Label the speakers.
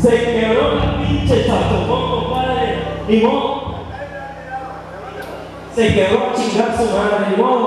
Speaker 1: Se quebró la pinche chapocón, compadre. Y. Se quebró a chingar su madre. Y vos.